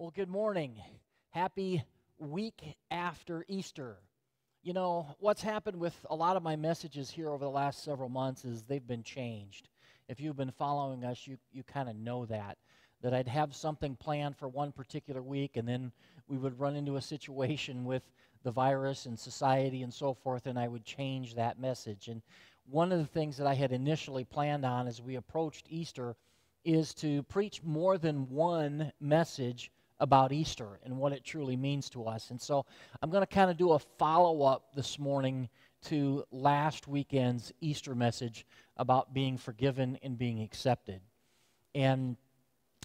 Well, good morning. Happy week after Easter. You know, what's happened with a lot of my messages here over the last several months is they've been changed. If you've been following us, you, you kind of know that. That I'd have something planned for one particular week, and then we would run into a situation with the virus and society and so forth, and I would change that message. And one of the things that I had initially planned on as we approached Easter is to preach more than one message about Easter and what it truly means to us. And so I'm going to kind of do a follow up this morning to last weekend's Easter message about being forgiven and being accepted. And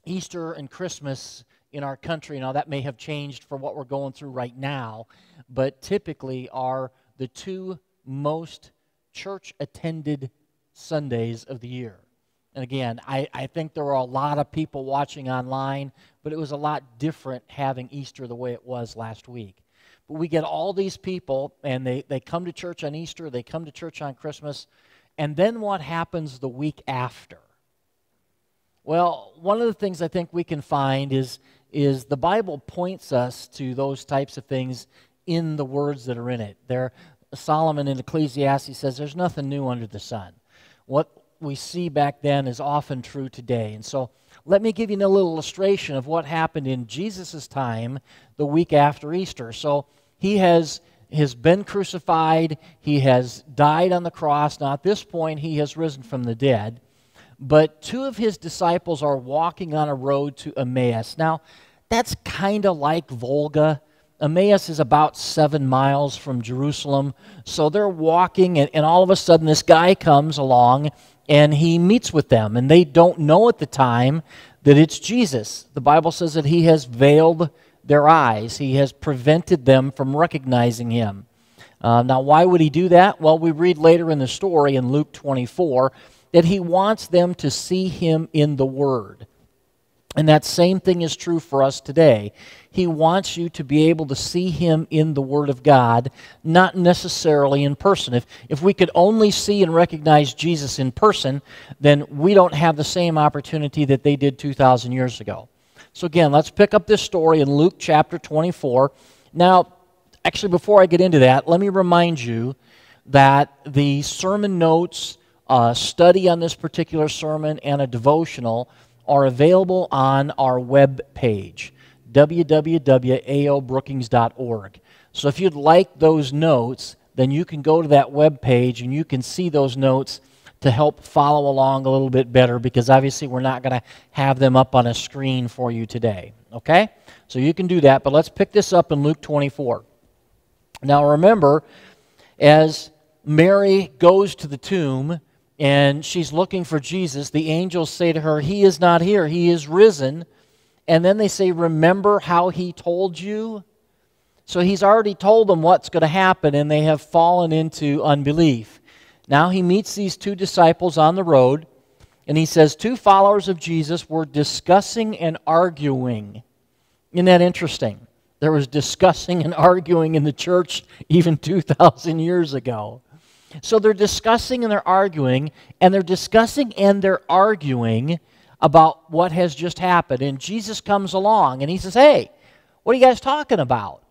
Easter and Christmas in our country, now that may have changed for what we're going through right now, but typically are the two most church attended Sundays of the year. And again, I, I think there were a lot of people watching online, but it was a lot different having Easter the way it was last week. But we get all these people, and they, they come to church on Easter, they come to church on Christmas, and then what happens the week after? Well, one of the things I think we can find is, is the Bible points us to those types of things in the words that are in it. There, Solomon in Ecclesiastes says there's nothing new under the sun. What we see back then is often true today. And so let me give you a little illustration of what happened in Jesus' time the week after Easter. So he has, has been crucified, he has died on the cross. Now, at this point, he has risen from the dead. But two of his disciples are walking on a road to Emmaus. Now, that's kind of like Volga. Emmaus is about seven miles from Jerusalem. So they're walking, and, and all of a sudden, this guy comes along and he meets with them, and they don't know at the time that it's Jesus. The Bible says that he has veiled their eyes, he has prevented them from recognizing him. Uh, now, why would he do that? Well, we read later in the story in Luke 24 that he wants them to see him in the Word. And that same thing is true for us today. He wants you to be able to see Him in the Word of God, not necessarily in person. If, if we could only see and recognize Jesus in person, then we don't have the same opportunity that they did 2,000 years ago. So, again, let's pick up this story in Luke chapter 24. Now, actually, before I get into that, let me remind you that the sermon notes, a study on this particular sermon, and a devotional are available on our web page, www.aobrookings.org. So if you'd like those notes, then you can go to that web page and you can see those notes to help follow along a little bit better because obviously we're not going to have them up on a screen for you today. Okay? So you can do that, but let's pick this up in Luke 24. Now remember, as Mary goes to the tomb, and she's looking for Jesus, the angels say to her, He is not here, He is risen. And then they say, Remember how He told you? So He's already told them what's going to happen, and they have fallen into unbelief. Now He meets these two disciples on the road, and He says, Two followers of Jesus were discussing and arguing. Isn't that interesting? There was discussing and arguing in the church even 2,000 years ago. So they're discussing and they're arguing, and they're discussing and they're arguing about what has just happened. And Jesus comes along and he says, Hey, what are you guys talking about?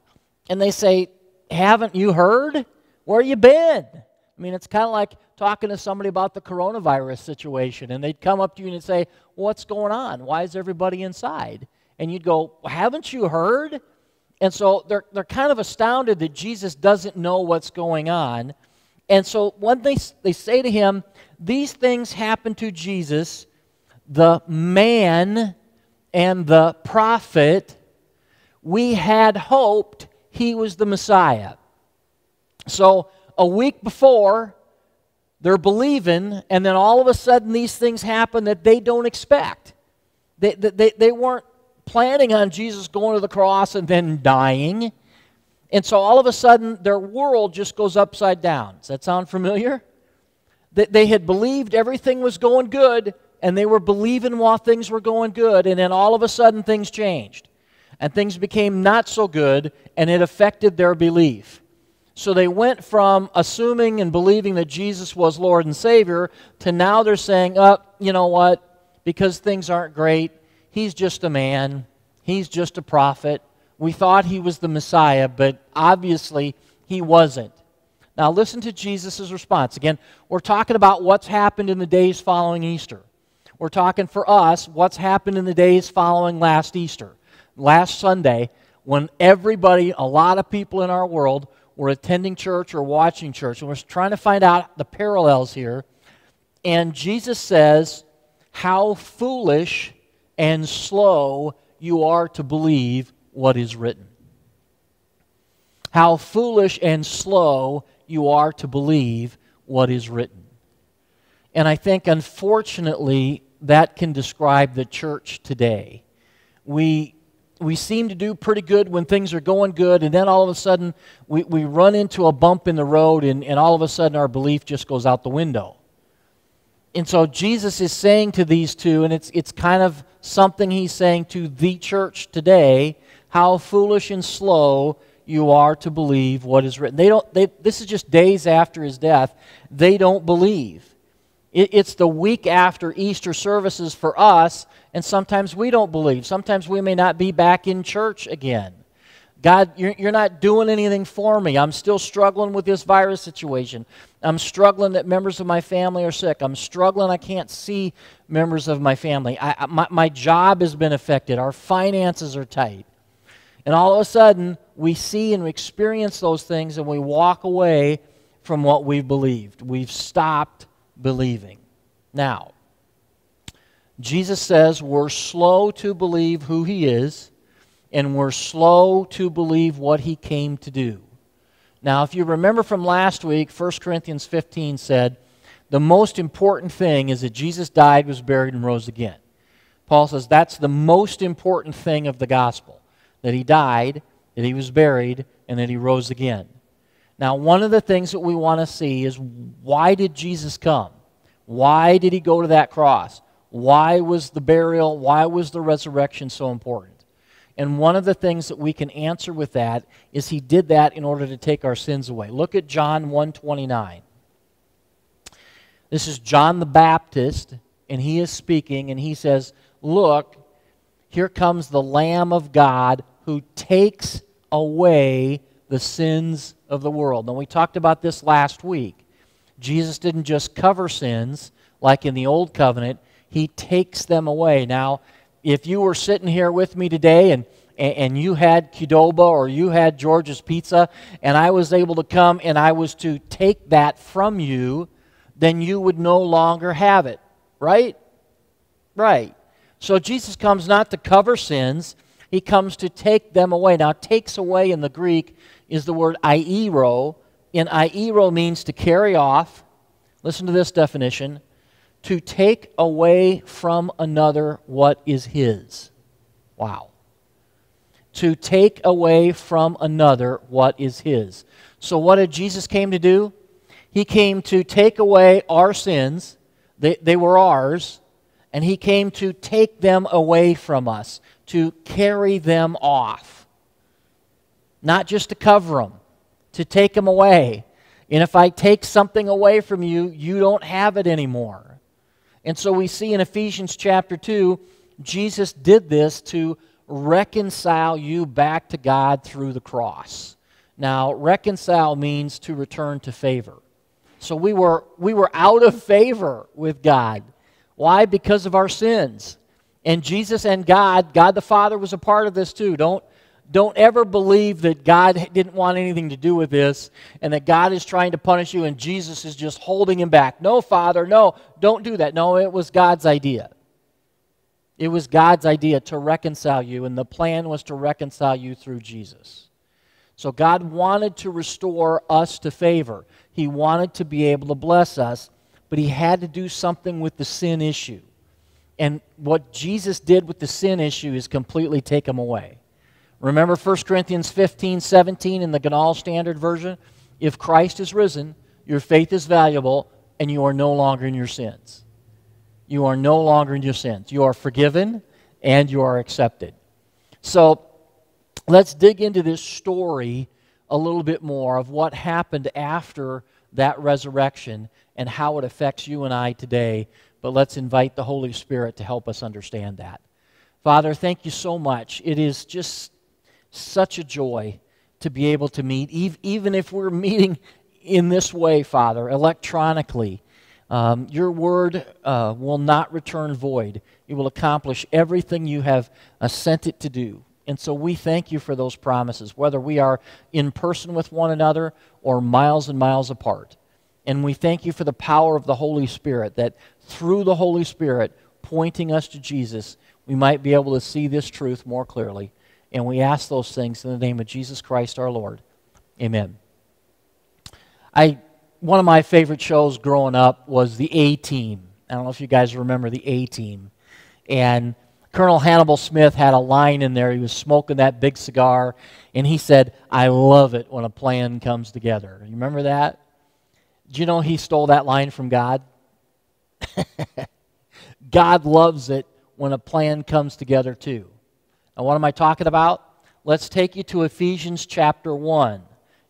And they say, Haven't you heard? Where you been? I mean, it's kind of like talking to somebody about the coronavirus situation, and they'd come up to you and say, What's going on? Why is everybody inside? And you'd go, Haven't you heard? And so they're, they're kind of astounded that Jesus doesn't know what's going on. And so when they, they say to him, These things happened to Jesus, the man and the prophet, we had hoped he was the Messiah. So a week before, they're believing, and then all of a sudden these things happen that they don't expect. They, they, they weren't planning on Jesus going to the cross and then dying. And so all of a sudden, their world just goes upside down. Does that sound familiar? That they had believed everything was going good, and they were believing while things were going good, and then all of a sudden things changed. And things became not so good, and it affected their belief. So they went from assuming and believing that Jesus was Lord and Savior to now they're saying, oh, you know what? Because things aren't great, he's just a man. He's just a prophet. We thought he was the Messiah, but obviously he wasn't. Now, listen to Jesus' response. Again, we're talking about what's happened in the days following Easter. We're talking for us what's happened in the days following last Easter. Last Sunday, when everybody, a lot of people in our world, were attending church or watching church, and we're trying to find out the parallels here. And Jesus says, How foolish and slow you are to believe what is written. How foolish and slow you are to believe what is written. And I think, unfortunately, that can describe the church today. We, we seem to do pretty good when things are going good, and then all of a sudden we, we run into a bump in the road, and, and all of a sudden our belief just goes out the window. And so Jesus is saying to these two, and it's, it's kind of something he's saying to the church today how foolish and slow you are to believe what is written. They don't, they, this is just days after his death. They don't believe. It, it's the week after Easter services for us, and sometimes we don't believe. Sometimes we may not be back in church again. God, you're, you're not doing anything for me. I'm still struggling with this virus situation. I'm struggling that members of my family are sick. I'm struggling I can't see members of my family. I, my, my job has been affected. Our finances are tight. And all of a sudden, we see and we experience those things and we walk away from what we've believed. We've stopped believing. Now, Jesus says we're slow to believe who he is and we're slow to believe what he came to do. Now, if you remember from last week, 1 Corinthians 15 said, the most important thing is that Jesus died, was buried, and rose again. Paul says that's the most important thing of the gospel that he died, that he was buried, and that he rose again. Now, one of the things that we want to see is why did Jesus come? Why did he go to that cross? Why was the burial, why was the resurrection so important? And one of the things that we can answer with that is he did that in order to take our sins away. Look at John 129. This is John the Baptist, and he is speaking, and he says, Look, here comes the Lamb of God who takes away the sins of the world. Now, we talked about this last week. Jesus didn't just cover sins like in the Old Covenant, he takes them away. Now, if you were sitting here with me today and and you had Qdoba or you had George's Pizza, and I was able to come and I was to take that from you, then you would no longer have it. Right? Right. So Jesus comes not to cover sins, he comes to take them away. Now, takes away in the Greek is the word airo. And airo means to carry off. Listen to this definition to take away from another what is his. Wow. To take away from another what is his. So, what did Jesus came to do? He came to take away our sins. They, they were ours. And he came to take them away from us, to carry them off. Not just to cover them, to take them away. And if I take something away from you, you don't have it anymore. And so we see in Ephesians chapter 2, Jesus did this to reconcile you back to God through the cross. Now, reconcile means to return to favor. So we were, we were out of favor with God. Why? Because of our sins. And Jesus and God, God the Father was a part of this too. Don't, don't ever believe that God didn't want anything to do with this and that God is trying to punish you and Jesus is just holding him back. No, Father, no, don't do that. No, it was God's idea. It was God's idea to reconcile you, and the plan was to reconcile you through Jesus. So God wanted to restore us to favor. He wanted to be able to bless us, but He had to do something with the sin issue. And what Jesus did with the sin issue is completely take them away. Remember 1 Corinthians 15, 17 in the Gonal Standard Version? If Christ is risen, your faith is valuable, and you are no longer in your sins. You are no longer in your sins. You are forgiven, and you are accepted. So let's dig into this story a little bit more of what happened after that resurrection and how it affects you and I today. But let's invite the Holy Spirit to help us understand that. Father, thank you so much. It is just such a joy to be able to meet, even if we're meeting in this way, Father, electronically. Um, your word uh, will not return void. It will accomplish everything you have uh, sent it to do. And so we thank you for those promises, whether we are in person with one another or miles and miles apart. And we thank you for the power of the Holy Spirit, that through the Holy Spirit pointing us to Jesus, we might be able to see this truth more clearly. And we ask those things in the name of Jesus Christ our Lord. Amen. I, one of my favorite shows growing up was the A Team. I don't know if you guys remember the A Team. And Colonel Hannibal Smith had a line in there. He was smoking that big cigar, and he said, I love it when a plan comes together. You remember that? Do you know he stole that line from God? God loves it when a plan comes together, too. Now, what am I talking about? Let's take you to Ephesians chapter 1.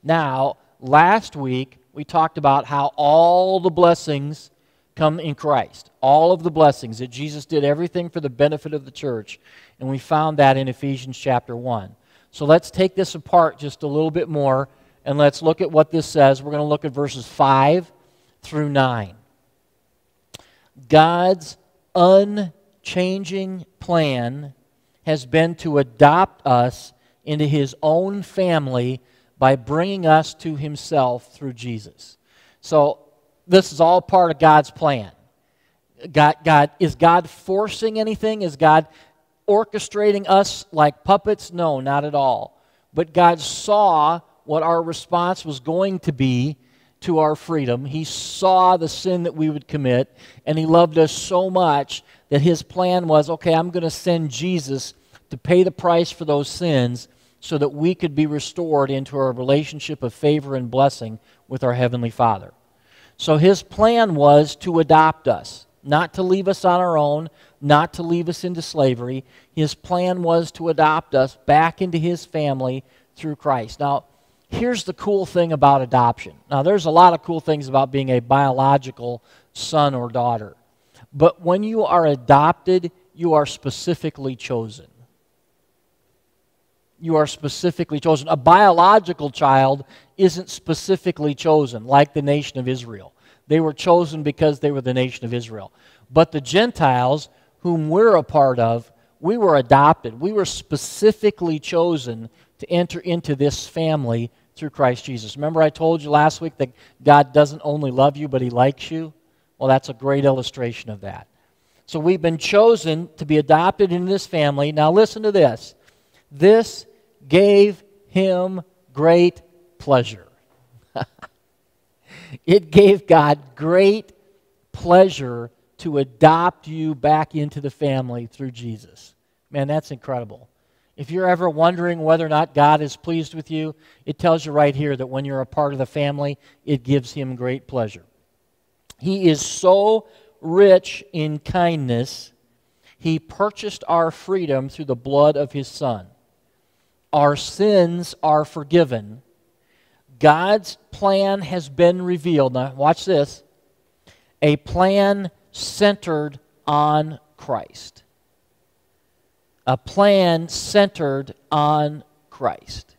Now, last week we talked about how all the blessings come in Christ. All of the blessings that Jesus did everything for the benefit of the church. And we found that in Ephesians chapter 1. So let's take this apart just a little bit more and let's look at what this says. We're going to look at verses 5 through 9. God's unchanging plan has been to adopt us into his own family by bringing us to himself through Jesus. So this is all part of God's plan. God, God, is God forcing anything? Is God orchestrating us like puppets? No, not at all. But God saw what our response was going to be to our freedom. He saw the sin that we would commit, and He loved us so much that His plan was okay, I'm going to send Jesus to pay the price for those sins so that we could be restored into a relationship of favor and blessing with our Heavenly Father. So his plan was to adopt us, not to leave us on our own, not to leave us into slavery. His plan was to adopt us back into his family through Christ. Now, here's the cool thing about adoption. Now, there's a lot of cool things about being a biological son or daughter. But when you are adopted, you are specifically chosen you are specifically chosen. A biological child isn't specifically chosen, like the nation of Israel. They were chosen because they were the nation of Israel. But the Gentiles, whom we're a part of, we were adopted. We were specifically chosen to enter into this family through Christ Jesus. Remember, I told you last week that God doesn't only love you, but He likes you? Well, that's a great illustration of that. So we've been chosen to be adopted into this family. Now, listen to this. This gave him great pleasure. it gave God great pleasure to adopt you back into the family through Jesus. Man, that's incredible. If you're ever wondering whether or not God is pleased with you, it tells you right here that when you're a part of the family, it gives him great pleasure. He is so rich in kindness, he purchased our freedom through the blood of his Son our sins are forgiven. God's plan has been revealed. Now, watch this a plan centered on Christ. A plan centered on Christ.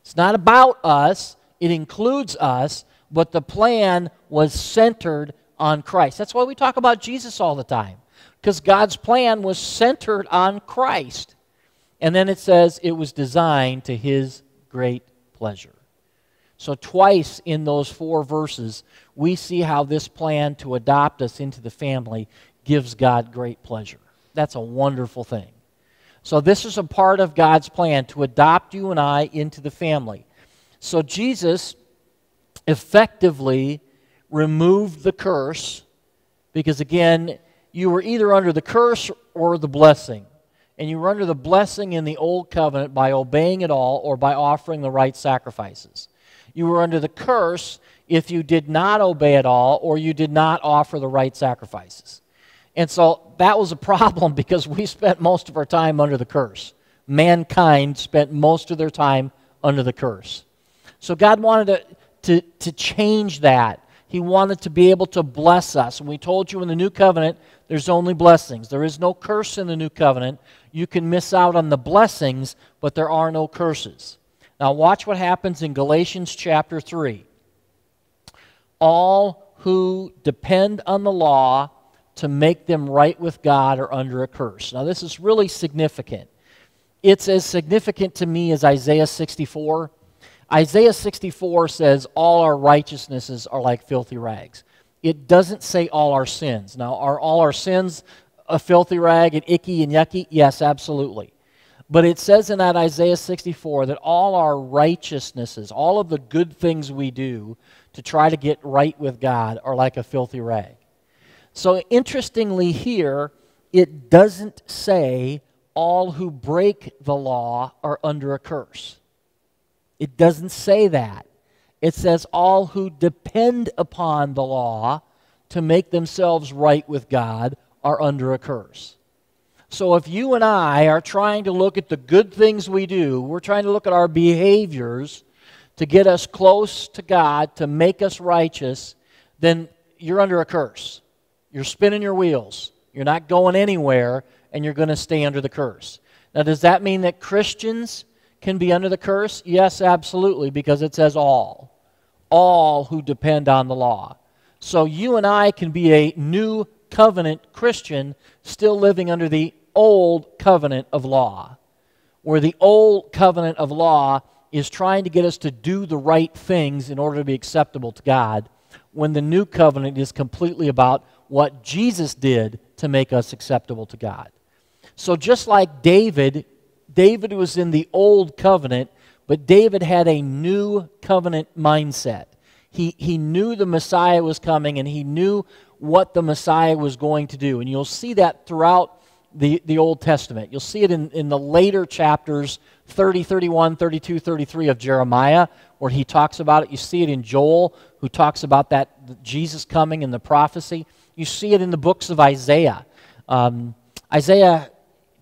It's not about us, it includes us, but the plan was centered on Christ. That's why we talk about Jesus all the time, because God's plan was centered on Christ. And then it says it was designed to his great pleasure. So, twice in those four verses, we see how this plan to adopt us into the family gives God great pleasure. That's a wonderful thing. So, this is a part of God's plan to adopt you and I into the family. So, Jesus effectively removed the curse because, again, you were either under the curse or the blessing and you were under the blessing in the old covenant by obeying it all or by offering the right sacrifices. You were under the curse if you did not obey it all or you did not offer the right sacrifices. And so that was a problem because we spent most of our time under the curse. Mankind spent most of their time under the curse. So God wanted to, to, to change that. He wanted to be able to bless us. And we told you in the new covenant, there's only blessings. There is no curse in the new covenant. you can miss out on the blessings, but there are no curses. Now, watch what happens in Galatians chapter 3. All who depend on the law to make them right with God are under a curse. Now, this is really significant. It's as significant to me as Isaiah 64. Isaiah 64 says, All our righteousnesses are like filthy rags. It doesn't say all our sins. Now, are all our sins a filthy rag and icky and yucky? Yes, absolutely. But it says in that Isaiah 64 that all our righteousnesses, all of the good things we do to try to get right with God, are like a filthy rag. So, interestingly, here, it doesn't say all who break the law are under a curse. It doesn't say that. It says all who depend upon the law to make themselves right with God are under a curse. So if you and I are trying to look at the good things we do, we're trying to look at our behaviors to get us close to God, to make us righteous, then you're under a curse. You're spinning your wheels. You're not going anywhere, and you're going to stay under the curse. Now, does that mean that Christians can be under the curse? Yes, absolutely, because it says all. All who depend on the law. So you and I can be a new covenant Christian still living under the old covenant of law, where the old covenant of law is trying to get us to do the right things in order to be acceptable to God, when the new covenant is completely about what Jesus did to make us acceptable to God. So, just like David, David was in the old covenant, but David had a new covenant mindset. He, he knew the Messiah was coming and he knew what the Messiah was going to do. And you'll see that throughout the, the Old Testament. You'll see it in, in the later chapters 30, 31, 32, 33 of Jeremiah, where he talks about it. You see it in Joel, who talks about that Jesus coming and the prophecy. You see it in the books of Isaiah. Um, Isaiah,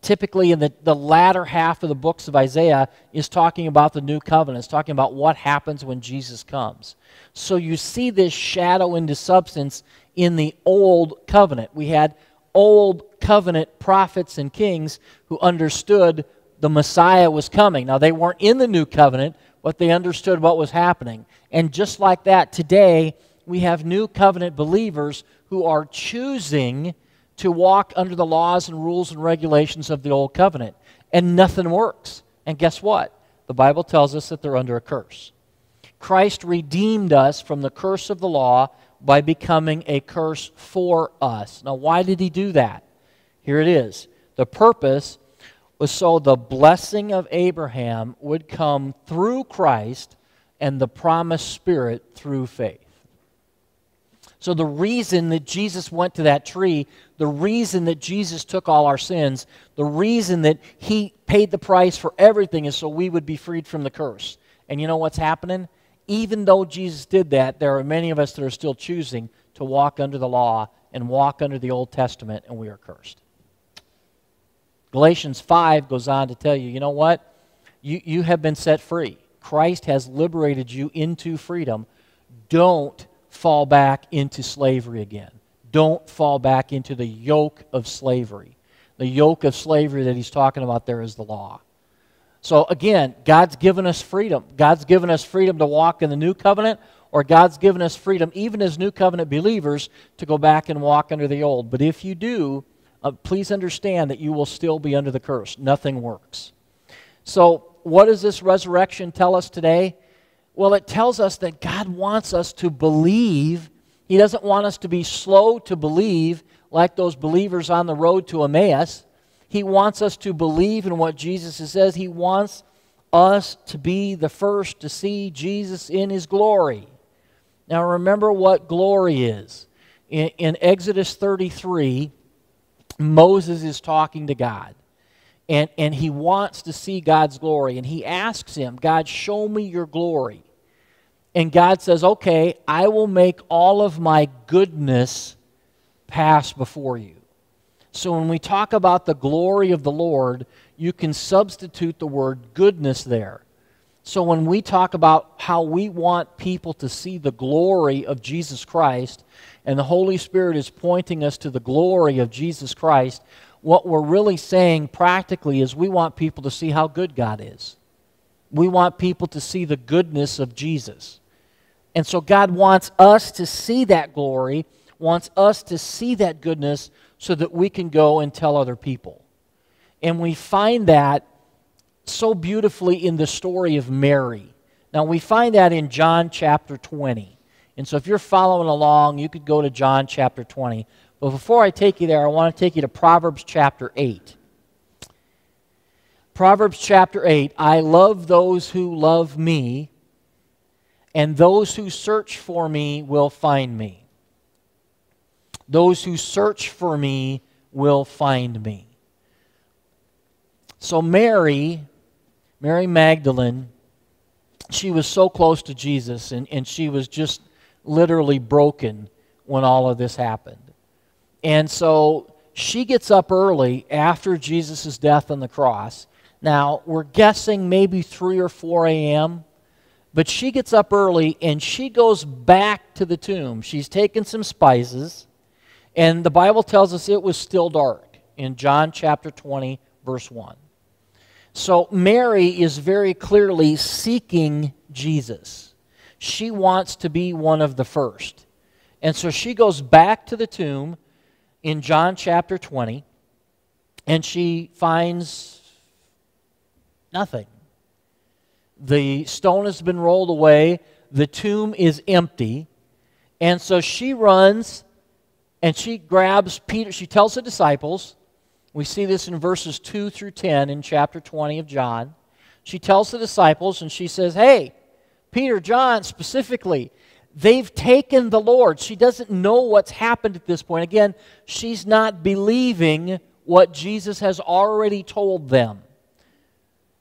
typically in the, the latter half of the books of Isaiah, is talking about the new covenant. It's talking about what happens when Jesus comes. So you see this shadow into substance in the old covenant. We had old covenant prophets and kings who understood the Messiah was coming. Now, they weren't in the new covenant, but they understood what was happening. And just like that, today, we have new covenant believers who are choosing to walk under the laws and rules and regulations of the old covenant. And nothing works. And guess what? The Bible tells us that they're under a curse. Christ redeemed us from the curse of the law by becoming a curse for us. Now, why did he do that? Here it is. The purpose was so the blessing of Abraham would come through Christ and the promised Spirit through faith. So, the reason that Jesus went to that tree, the reason that Jesus took all our sins, the reason that he paid the price for everything is so we would be freed from the curse. And you know what's happening? even though Jesus did that, there are many of us that are still choosing to walk under the law and walk under the Old Testament, and we are cursed. Galatians 5 goes on to tell you, you know what? You, you have been set free. Christ has liberated you into freedom. Don't fall back into slavery again. Don't fall back into the yoke of slavery. The yoke of slavery that he's talking about there is the law. So again, God's given us freedom. God's given us freedom to walk in the new covenant, or God's given us freedom, even as new covenant believers, to go back and walk under the old. But if you do, uh, please understand that you will still be under the curse. Nothing works. So, what does this resurrection tell us today? Well, it tells us that God wants us to believe. He doesn't want us to be slow to believe like those believers on the road to Emmaus. He wants us to believe in what Jesus says. He wants us to be the first to see Jesus in his glory. Now, remember what glory is. In, in, Exodus 33, Moses is talking to God. And, and he wants to see God's glory. And he asks him, God, show me your glory. And God says, Okay, I will make all of my goodness pass before you. So when we talk about the glory of the Lord, you can substitute the word goodness there. So when we talk about how we want people to see the glory of Jesus Christ, and the Holy Spirit is pointing us to the glory of Jesus Christ, what we're really saying practically is we want people to see how good God is. We want people to see the goodness of Jesus. And so God wants us to see that glory, wants us to see that goodness so that we can go and tell other people. And we find that so beautifully in the story of Mary. Now, we find that in John chapter 20. And so if you're following along, you could go to John chapter 20. But before I take you there, I want to take you to Proverbs chapter 8. Proverbs chapter 8 I love those who love me, and those who search for me will find me. Those who search for me will find me. So, Mary, Mary Magdalene, she was so close to Jesus, and, and she was just literally broken when all of this happened. And so she gets up early after Jesus' death on the cross. Now, we're guessing maybe 3 or 4 a.m., but she gets up early and she goes back to the tomb. She's taken some spices, and the Bible tells us it was still dark in John chapter 20, verse 1. So Mary is very clearly seeking Jesus. She wants to be one of the first. And so she goes back to the tomb in John chapter 20 and she finds nothing. The stone has been rolled away, the tomb is empty. And so she runs and she grabs Peter. She tells the disciples, we see this in verses 2 through 10 in chapter 20 of John. She tells the disciples and she says, Hey, Peter, John specifically, they've taken the Lord. She doesn't know what's happened at this point. Again, she's not believing what Jesus has already told them.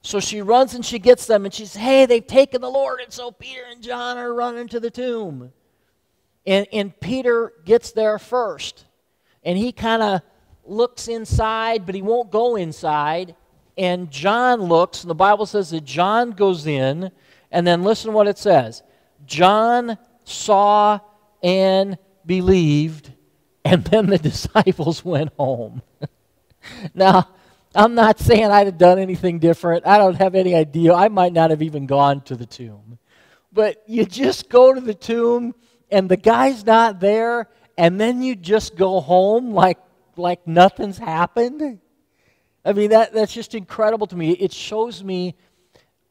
So she runs and she gets them and she says, Hey, they've taken the Lord. And so Peter and John are running to the tomb. And, and Peter gets there first. And he kind of looks inside, but he won't go inside. And John looks, and the Bible says that John goes in, and then listen what it says John saw and believed, and then the disciples went home. now, I'm not saying I'd have done anything different. I don't have any idea. I might not have even gone to the tomb. But you just go to the tomb, and the guy's not there, and then you just go home like like nothing's happened. I mean, that, that's just incredible to me. It shows me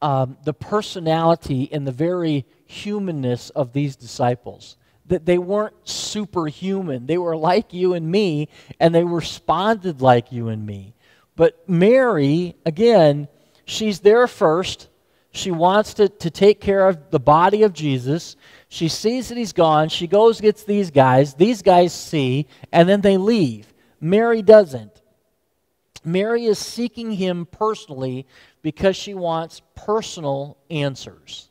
um, the personality and the very humanness of these disciples. That they weren't superhuman. They were like you and me, and they responded like you and me. But Mary, again, she's there first. She wants to, to take care of the body of Jesus. She sees that he's gone. She goes, gets these guys. These guys see, and then they leave. Mary doesn't. Mary is seeking him personally because she wants personal answers.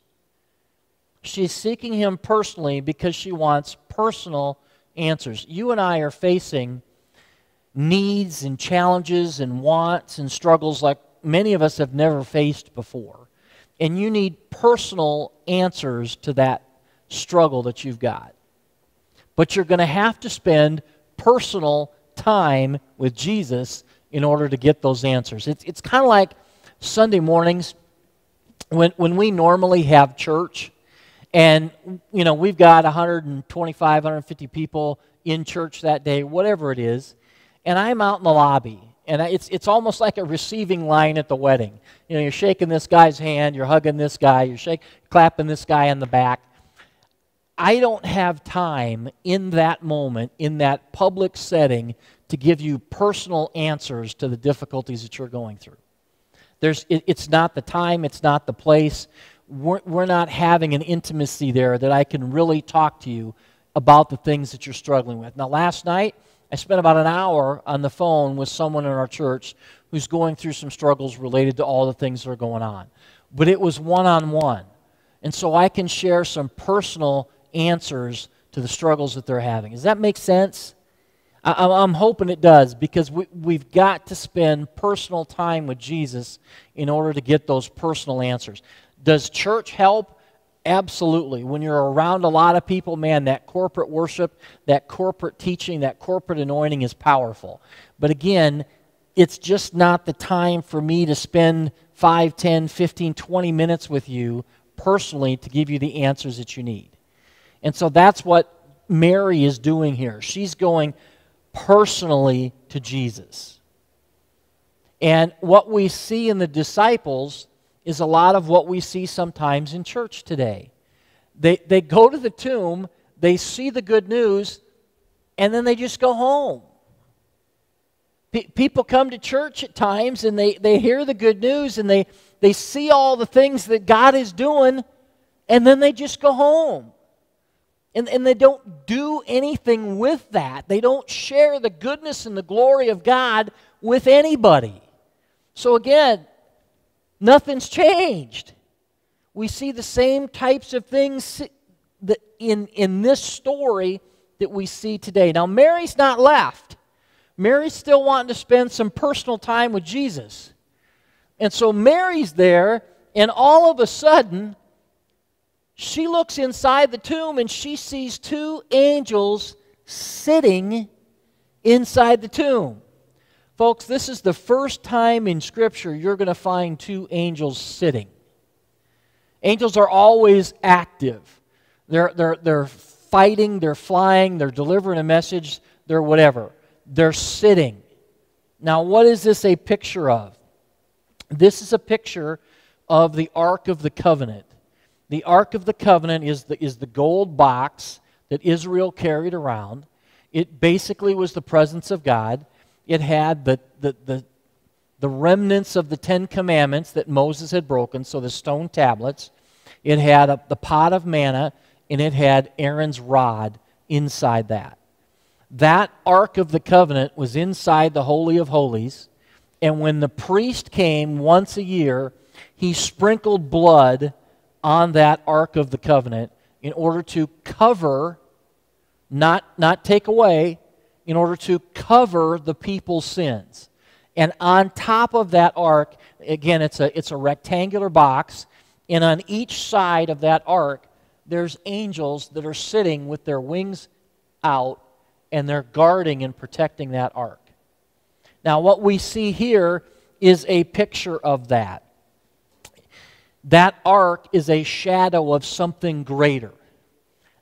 She's seeking him personally because she wants personal answers. You and I are facing needs and challenges and wants and struggles like many of us have never faced before. And you need personal answers to that struggle that you've got. But you're going to have to spend personal time with Jesus in order to get those answers. It's, it's kind of like Sunday mornings when, when we normally have church and you know we've got 125 150 people in church that day whatever it is and i'm out in the lobby and it's, it's almost like a receiving line at the wedding you know you're shaking this guy's hand you're hugging this guy you're shake, clapping this guy in the back I don't have time in that moment, in that public setting, to give you personal answers to the difficulties that you're going through. There's, it, it's not the time, it's not the place. We're, we're not having an intimacy there that I can really talk to you about the things that you're struggling with. Now, last night, I spent about an hour on the phone with someone in our church who's going through some struggles related to all the things that are going on. But it was one on one. And so I can share some personal answers to the struggles that they're having. Does that make sense? I, am hoping it does because we, we've got to spend personal time with Jesus in order to get those personal answers. Does church help? Absolutely. When you're around a lot of people, man, that corporate worship, that corporate teaching, that corporate anointing is powerful. But again, it's just not the time for me to spend 5, 10, 15, 20 minutes with you personally to give you the answers that you need. And so that's what Mary is doing here. She's going personally to Jesus. And what we see in the disciples is a lot of what we see sometimes in church today. They, they go to the tomb, they see the good news, and then they just go home. P- people come to church at times and they, they hear the good news and they, they see all the things that God is doing, and then they just go home. And, and they don't do anything with that. They don't share the goodness and the glory of God with anybody. So, again, nothing's changed. We see the same types of things in, in this story that we see today. Now, Mary's not left. Mary's still wanting to spend some personal time with Jesus. And so Mary's there, and all of a sudden, she looks inside the tomb and she sees two angels sitting inside the tomb. Folks, this is the first time in Scripture you're going to find two angels sitting. Angels are always active. They're, they're, they're fighting, they're flying, they're delivering a message, they're whatever. They're sitting. Now, what is this a picture of? This is a picture of the Ark of the Covenant. The Ark of the Covenant is the, is the gold box that Israel carried around. It basically was the presence of God. It had the, the, the, the remnants of the Ten Commandments that Moses had broken, so the stone tablets. It had a, the pot of manna, and it had Aaron's rod inside that. That Ark of the Covenant was inside the Holy of Holies, and when the priest came once a year, he sprinkled blood on that Ark of the Covenant in order to cover, not, not take away, in order to cover the people's sins. And on top of that ark, again, it's a, it's a rectangular box, and on each side of that ark, there's angels that are sitting with their wings out, and they're guarding and protecting that ark. Now, what we see here is a picture of that that ark is a shadow of something greater.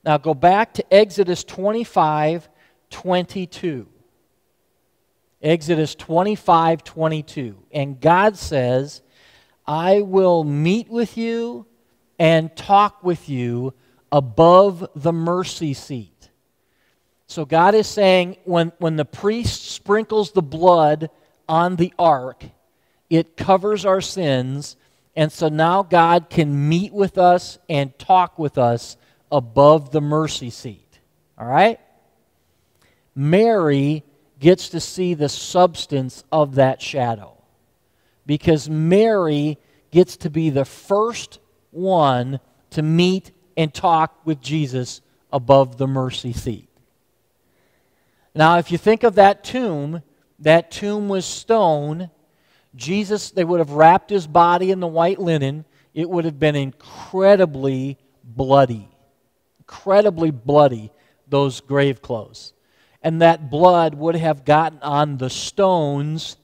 Now go back to Exodus 25 22. Exodus 25 22. And God says, I will meet with you and talk with you above the mercy seat. So God is saying when, when the priest sprinkles the blood on the ark, it covers our sins and so now God can meet with us and talk with us above the mercy seat. All right? Mary gets to see the substance of that shadow because Mary gets to be the first one to meet and talk with Jesus above the mercy seat. Now, if you think of that tomb, that tomb was stone Jesus, they would have wrapped his body in the white linen. It would have been incredibly bloody. Incredibly bloody, those grave clothes. And that blood would have gotten on the stones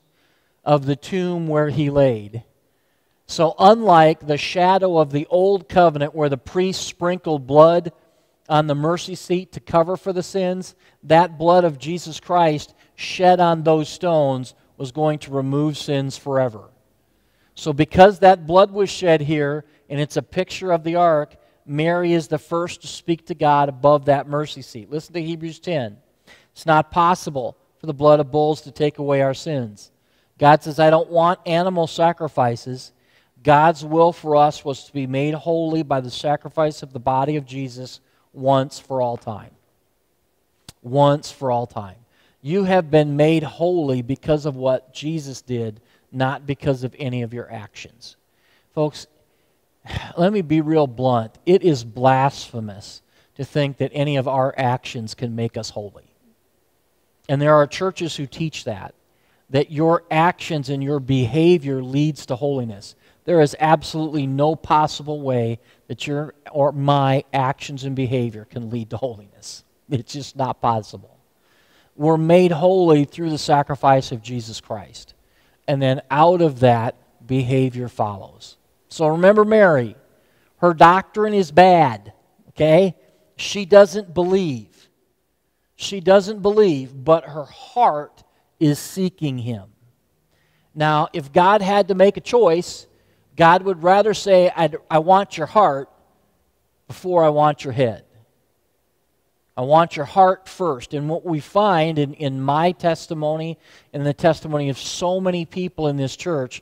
of the tomb where he laid. So, unlike the shadow of the old covenant where the priest sprinkled blood on the mercy seat to cover for the sins, that blood of Jesus Christ shed on those stones was going to remove sins forever. So, because that blood was shed here, and it's a picture of the ark, Mary is the first to speak to God above that mercy seat. Listen to Hebrews 10. It's not possible for the blood of bulls to take away our sins. God says, I don't want animal sacrifices. God's will for us was to be made holy by the sacrifice of the body of Jesus once for all time. Once for all time. You have been made holy because of what Jesus did, not because of any of your actions. Folks, let me be real blunt. It is blasphemous to think that any of our actions can make us holy. And there are churches who teach that, that your actions and your behavior leads to holiness. There is absolutely no possible way that your or my actions and behavior can lead to holiness. It's just not possible We're made holy through the sacrifice of Jesus Christ. and then out of that, behavior follows. So remember Mary. Her doctrine is bad, okay? She doesn't believe. She doesn't believe, but her heart is seeking him. Now, if God had to make a choice, God would rather say, I, I want your heart before I want your head. I want your heart first. And what we find in, in my testimony and the testimony of so many people in this church,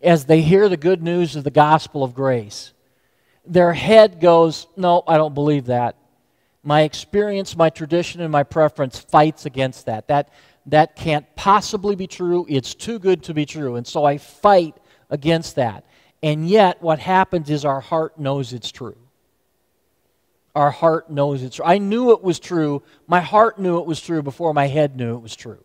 as they hear the good news of the gospel of grace, their head goes, No, I don't believe that. My experience, my tradition, and my preference fights against that. That, that can't possibly be true. It's too good to be true. And so I fight against that. And yet, what happens is our heart knows it's true our heart knows it's true. I knew it was true. My heart knew it was true before my head knew it was true.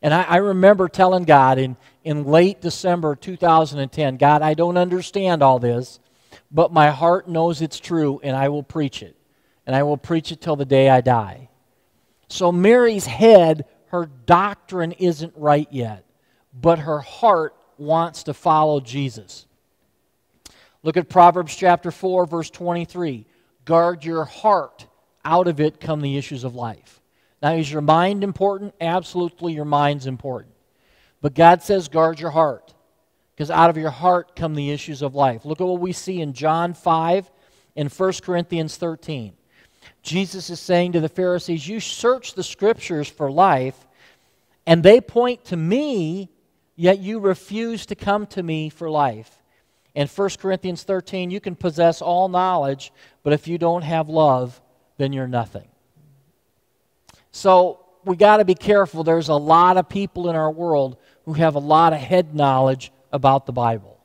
And I, I, remember telling God in, in late December 2010, God, I don't understand all this, but my heart knows it's true, and I will preach it. And I will preach it till the day I die. So Mary's head, her doctrine isn't right yet, but her heart wants to follow Jesus. Look at Proverbs chapter 4, verse 23. Guard your heart. Out of it come the issues of life. Now, is your mind important? Absolutely, your mind's important. But God says, guard your heart. Because out of your heart come the issues of life. Look at what we see in John 5 and 1 Corinthians 13. Jesus is saying to the Pharisees, You search the scriptures for life, and they point to me, yet you refuse to come to me for life. In 1 Corinthians 13, you can possess all knowledge, but if you don't have love, then you're nothing. So we got to be careful. There's a lot of people in our world who have a lot of head knowledge about the Bible.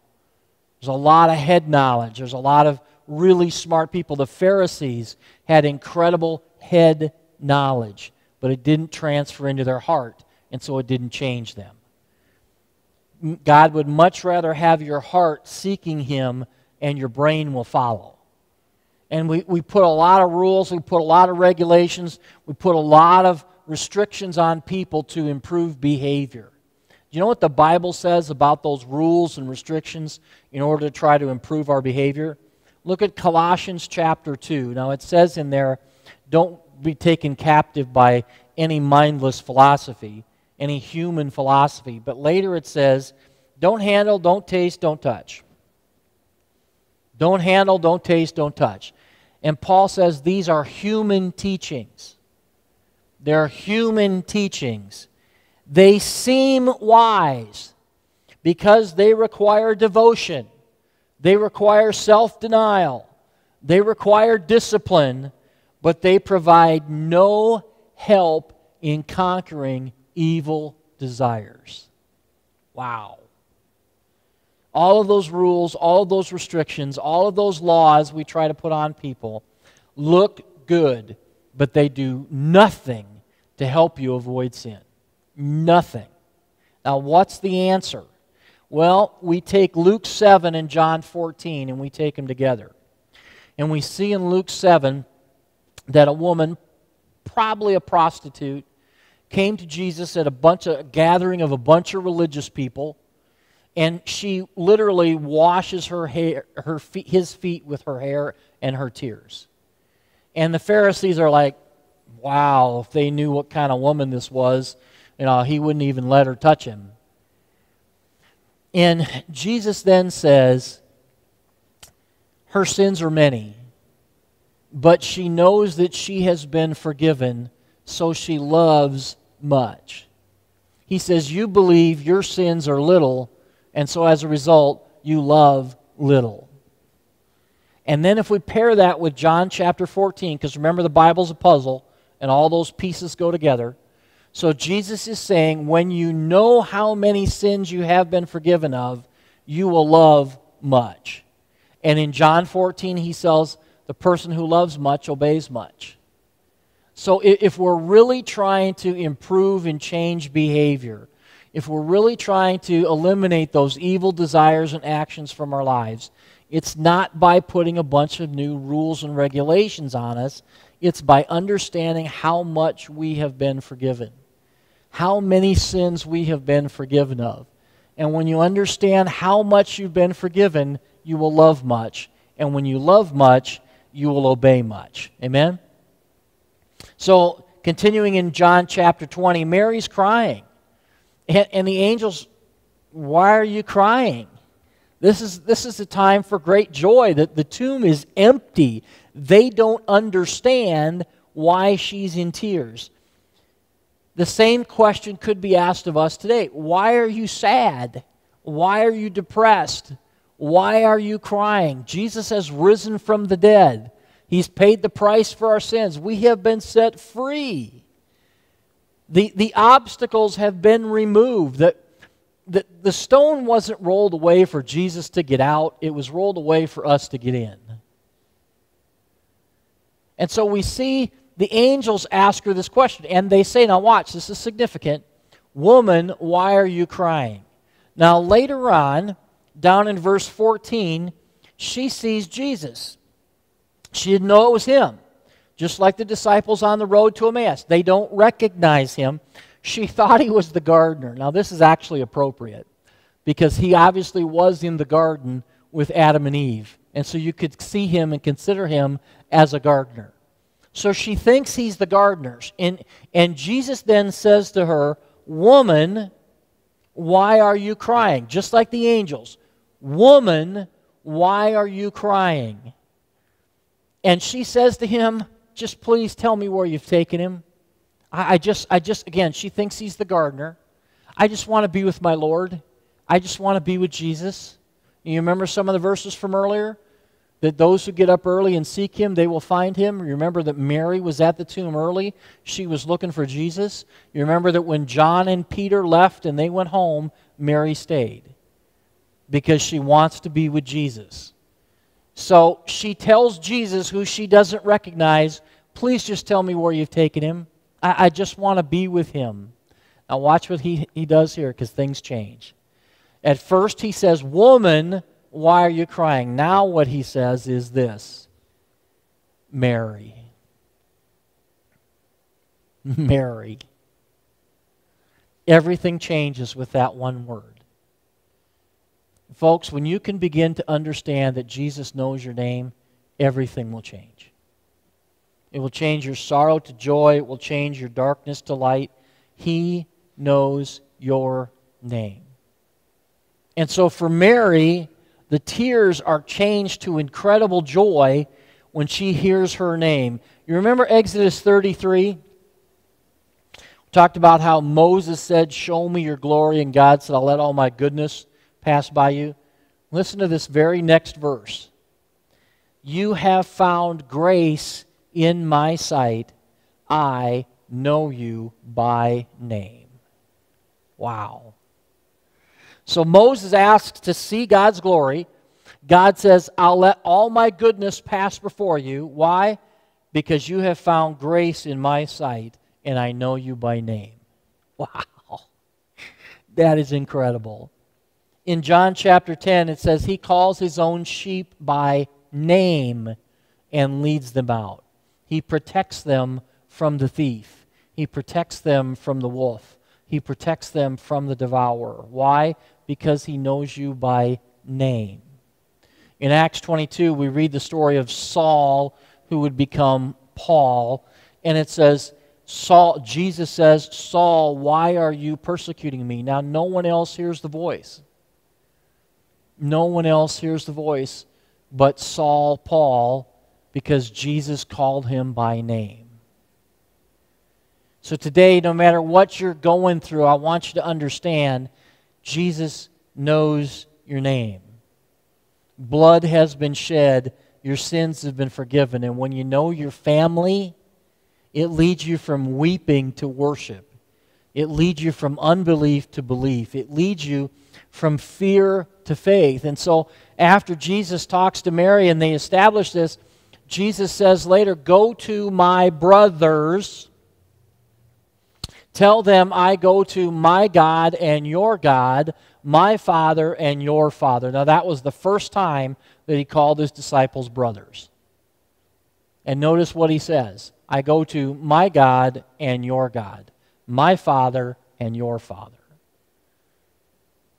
There's a lot of head knowledge. There's a lot of really smart people. The Pharisees had incredible head knowledge, but it didn't transfer into their heart, and so it didn't change them. God would much rather have your heart seeking Him and your brain will follow. And we, we put a lot of rules, we put a lot of regulations, we put a lot of restrictions on people to improve behavior. You know what the Bible says about those rules and restrictions in order to try to improve our behavior? Look at Colossians chapter 2. Now it says in there, don't be taken captive by any mindless philosophy any human philosophy. But later it says, don't handle, don't taste, don't touch. Don't handle, don't taste, don't touch. And Paul says these are human teachings. They're human teachings. They seem wise because they require devotion, they require self denial, they require discipline, but they provide no help in conquering evil desires. Wow. All of those rules, all of those restrictions, all of those laws we try to put on people look good, but they do nothing to help you avoid sin. Nothing. Now, what's the answer? Well, we take Luke 7 and John 14 and we take them together. And we see in Luke 7 that a woman, probably a prostitute, came to Jesus at a bunch of a gathering of a bunch of religious people, and she literally washes her hair, her feet, his feet with her hair and her tears. And the Pharisees are like, "Wow! If they knew what kind of woman this was, you know, he wouldn't even let her touch him." And Jesus then says, "Her sins are many." but she knows that she has been forgiven, so she loves much. He says, You believe your sins are little, and so as a result, you love little. And then if we pair that with John chapter 14, because remember the Bible's a puzzle, and all those pieces go together. So Jesus is saying, when you know how many sins you have been forgiven of, you will love much. And in John 14, he says, the person who loves much obeys much. So if we're really trying to improve and change behavior, if we're really trying to eliminate those evil desires and actions from our lives, it's not by putting a bunch of new rules and regulations on us. It's by understanding how much we have been forgiven, how many sins we have been forgiven of. And when you understand how much you've been forgiven, you will love much. And when you love much, you will obey much. Amen? So, continuing in John chapter 20, Mary's crying. And, and the angels, why are you crying? This is, this is a time for great joy that the tomb is empty. They don't understand why she's in tears. The same question could be asked of us today. Why are you sad? Why are you depressed? Why are you crying? Jesus has risen from the dead. He's paid the price for our sins. We have been set free. The, the obstacles have been removed. The, the, the stone wasn't rolled away for Jesus to get out, it was rolled away for us to get in. And so we see the angels ask her this question, and they say, Now, watch, this is significant. Woman, why are you crying? Now, later on, down in verse 14, she sees Jesus. She didn't know it was him. Just like the disciples on the road to Emmaus, they don't recognize him. She thought he was the gardener. Now, this is actually appropriate because he obviously was in the garden with Adam and Eve. And so you could see him and consider him as a gardener. So she thinks he's the gardener's. And, and Jesus then says to her, Woman, why are you crying? Just like the angels. Woman, why are you crying? And she says to him, Just please tell me where you've taken him. I, I just, I just, again, she thinks he's the gardener. I just want to be with my Lord. I just want to be with Jesus. You remember some of the verses from earlier? That those who get up early and seek him, they will find him. You remember that Mary was at the tomb early. She was looking for Jesus. You remember that when John and Peter left and they went home, Mary stayed because she wants to be with Jesus. So she tells Jesus, who she doesn't recognize, Please just tell me where you've taken him. I, I just want to be with him. Now, watch what he, he does here because things change. At first, he says, Woman, why are you crying? Now, what he says is this Mary. Mary. Everything changes with that one word. Folks, when you can begin to understand that Jesus knows your name, everything will change. It will change your sorrow to joy, it will change your darkness to light. He knows your name. And so for Mary, the tears are changed to incredible joy when she hears her name. You remember Exodus 33? We talked about how Moses said, Show me your glory, and God said, I'll let all my goodness pass by you. Listen to this very next verse. You have found grace in my sight. I know you by name. Wow. So Moses asks to see God's glory. God says, I'll let all my goodness pass before you. Why? Because you have found grace in my sight, and I know you by name. Wow. That is incredible. In John chapter 10, it says, He calls His own sheep by name and leads them out. He protects them from the thief, He protects them from the wolf, He protects them from the devourer. Why? Because he knows you by name. In Acts 22, we read the story of Saul who would become Paul, and it says, Saul, Jesus says, Saul, why are you persecuting me? Now, no one else hears the voice. No one else hears the voice but Saul, Paul, because Jesus called him by name. So today, no matter what you're going through, I want you to understand Jesus knows your name. Blood has been shed, your sins have been forgiven. And when you know your family, it leads you from weeping to worship. It leads you from unbelief to belief. It leads you from fear to faith. And so, after Jesus talks to Mary and they establish this, Jesus says later, Go to my brothers Tell them I go to my God and your God, my Father and your Father. Now, that was the first time that he called his disciples brothers. And notice what he says I go to my God and your God, my Father and your Father.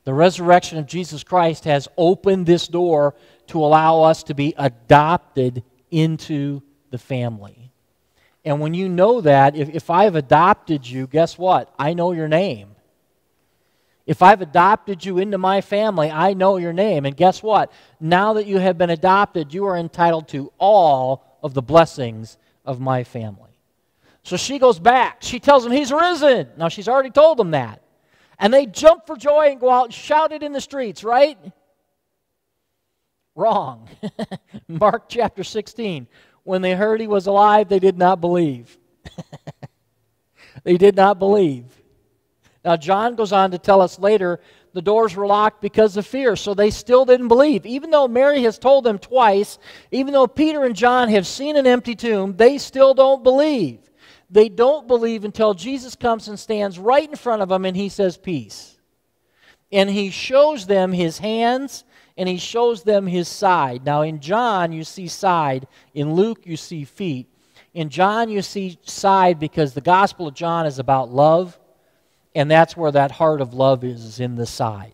The resurrection of Jesus Christ has opened this door to allow us to be adopted into the family. And when you know that, if, if I've adopted you, guess what? I know your name. If I've adopted you into my family, I know your name. And guess what? Now that you have been adopted, you are entitled to all of the blessings of my family. So she goes back. She tells him he's risen. Now she's already told him that. And they jump for joy and go out and shout it in the streets, right? Wrong. Mark chapter 16. When they heard he was alive, they did not believe. they did not believe. Now, John goes on to tell us later the doors were locked because of fear, so they still didn't believe. Even though Mary has told them twice, even though Peter and John have seen an empty tomb, they still don't believe. They don't believe until Jesus comes and stands right in front of them and he says, Peace. And he shows them his hands and he shows them his side. Now, in John, you see side. In Luke, you see feet. In John, you see side because the Gospel of John is about love, and that's where that heart of love is, is in the side.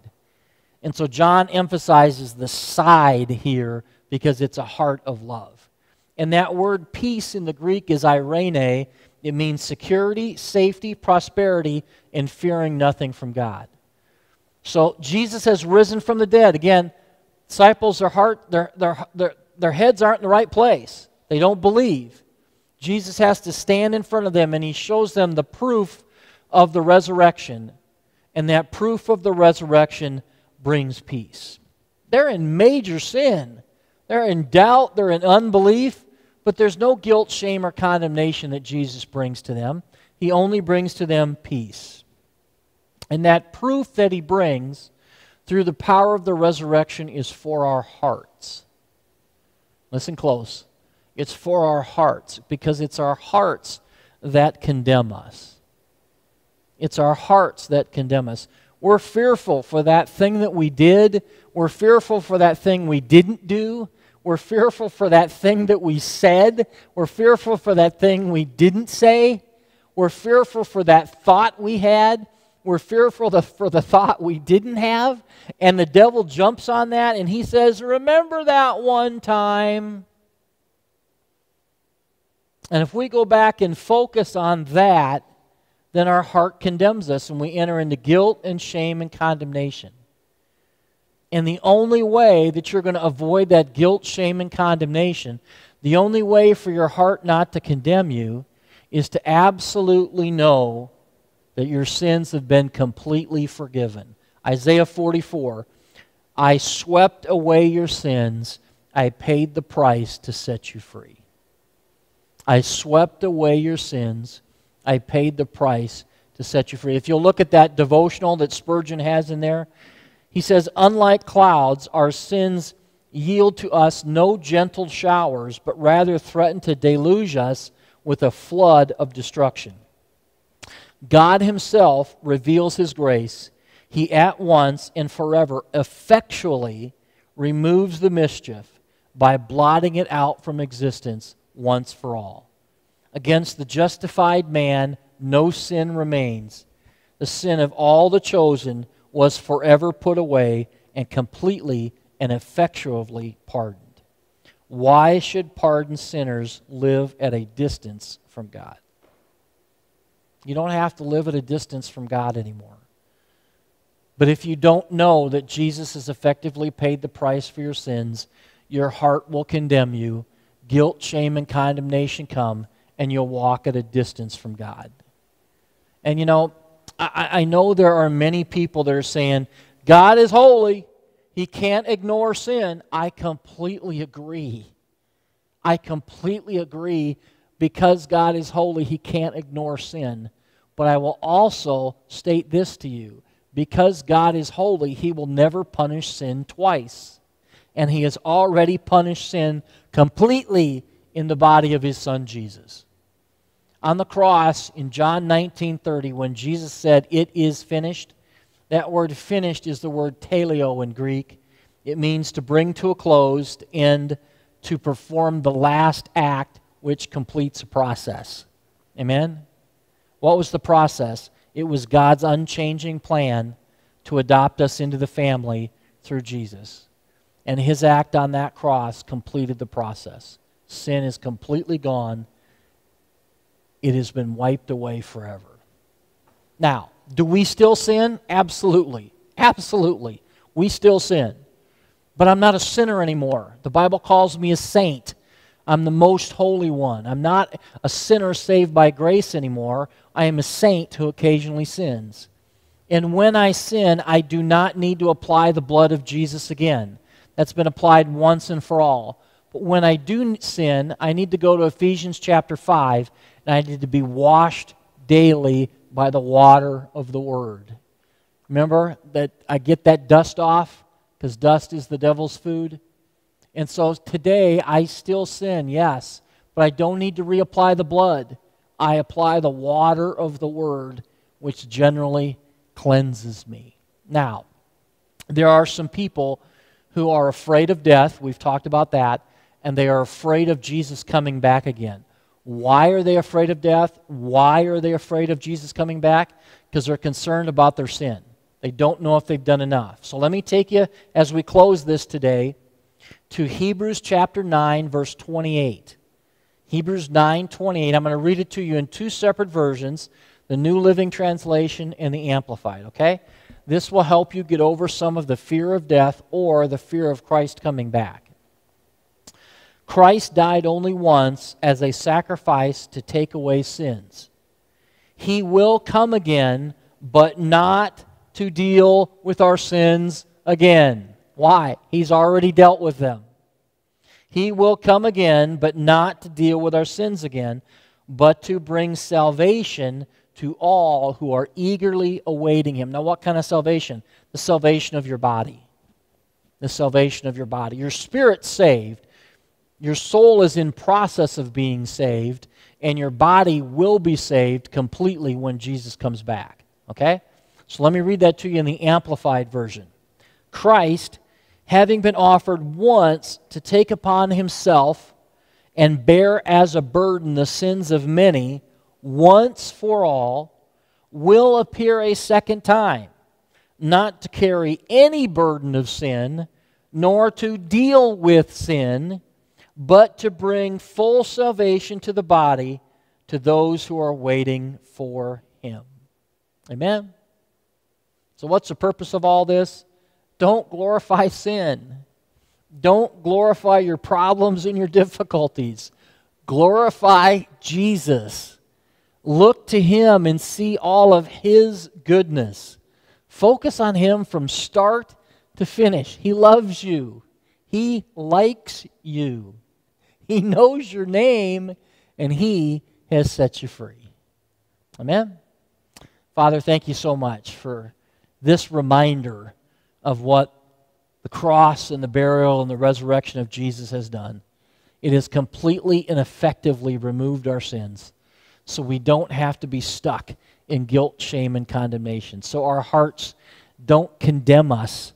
And so John emphasizes the side here because it's a heart of love. And that word peace in the Greek is irene. It means security, safety, prosperity, and fearing nothing from God. So Jesus has risen from the dead. Again, disciples, their heart, their, their, their, their heads aren't in the right place. They don't believe. Jesus has to stand in front of them and he shows them the proof of the resurrection. And that proof of the resurrection brings peace. They're in major sin. They're in doubt, they're in unbelief, but there's no guilt, shame, or condemnation that Jesus brings to them. He only brings to them peace. And that proof that he brings through the power of the resurrection is for our hearts. Listen close. It's for our hearts because it's our hearts that condemn us. It's our hearts that condemn us. We're fearful for that thing that we did. We're fearful for that thing we didn't do. We're fearful for that thing that we said. We're fearful for that thing we didn't say. We're fearful for that thought we had. We're fearful for the thought we didn't have. And the devil jumps on that and he says, Remember that one time. And if we go back and focus on that, then our heart condemns us and we enter into guilt and shame and condemnation. And the only way that you're going to avoid that guilt, shame, and condemnation, the only way for your heart not to condemn you is to absolutely know that your sins have been completely forgiven. Isaiah 44 I swept away your sins, I paid the price to set you free. I swept away your sins, I paid the price to set you free. If you'll look at that devotional that Spurgeon has in there, he says, Unlike clouds, our sins yield to us no gentle showers, but rather threaten to deluge us with a flood of destruction. God Himself reveals His grace. He at once and forever effectually removes the mischief by blotting it out from existence once for all. Against the justified man, no sin remains. The sin of all the chosen was forever put away and completely and effectually pardoned. Why should pardoned sinners live at a distance from God? You don't have to live at a distance from God anymore. But if you don't know that Jesus has effectively paid the price for your sins, your heart will condemn you. Guilt, shame, and condemnation come, and you'll walk at a distance from God. And you know, I, I know there are many people that are saying, God is holy. He can't ignore sin. I completely agree. I completely agree. Because God is holy, He can't ignore sin. But I will also state this to you. Because God is holy, He will never punish sin twice. And He has already punished sin completely in the body of His Son Jesus. On the cross in John 19:30 when Jesus said it is finished that word finished is the word teleo in Greek. It means to bring to a close end to perform the last act which completes a process. Amen what was the process it was God's unchanging plan to adopt us into the family through Jesus. And his act on that cross completed the process. Sin is completely gone, it has been wiped away forever. Now, do we still sin? Absolutely. Absolutely. We still sin. But I'm not a sinner anymore. The Bible calls me a saint. I'm the most holy one. I'm not a sinner saved by grace anymore. I am a saint who occasionally sins. And when I sin, I do not need to apply the blood of Jesus again. That's been applied once and for all. But when I do sin, I need to go to Ephesians chapter 5, and I need to be washed daily by the water of the Word. Remember that I get that dust off because dust is the devil's food? And so today I still sin, yes, but I don't need to reapply the blood. I apply the water of the Word, which generally cleanses me. Now, there are some people who are afraid of death. We've talked about that. And they are afraid of Jesus coming back again. Why are they afraid of death? Why are they afraid of Jesus coming back? Because they're concerned about their sin. They don't know if they've done enough. So let me take you, as we close this today, to Hebrews chapter 9, verse 28. Hebrews 9, 28. I'm going to read it to you in two separate versions the New Living Translation and the Amplified, okay? This will help you get over some of the fear of death or the fear of Christ coming back. Christ died only once as a sacrifice to take away sins. He will come again, but not to deal with our sins again. Why? He's already dealt with them. He will come again, but not to deal with our sins again, but to bring salvation to all who are eagerly awaiting him. Now, what kind of salvation? The salvation of your body. The salvation of your body. Your spirit's saved, your soul is in process of being saved, and your body will be saved completely when Jesus comes back. Okay? So let me read that to you in the Amplified Version. Christ, having been offered once to take upon himself and bear as a burden the sins of many, once for all, will appear a second time, not to carry any burden of sin, nor to deal with sin but to bring full salvation to the body to those who are waiting for him. Amen? So, what's the purpose of all this? Don't glorify sin. Don't glorify your problems and your difficulties. Glorify Jesus. Look to him and see all of his goodness. Focus on him from start to finish. He loves you, he likes you. He knows your name, and He has set you free. Amen? Father, thank you so much for this reminder of what the cross and the burial and the resurrection of Jesus has done. It has completely and effectively removed our sins so we don't have to be stuck in guilt, shame, and condemnation. So our hearts don't condemn us.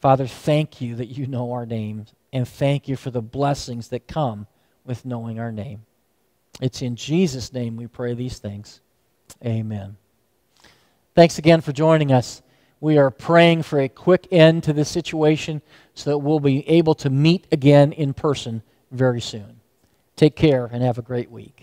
Father, thank you that you know our names and thank you for the blessings that come with knowing our name. It's in Jesus' name we pray these things. Amen. Thanks again for joining us. We are praying for a quick end to this situation so that we'll be able to meet again in person very soon. Take care and have a great week.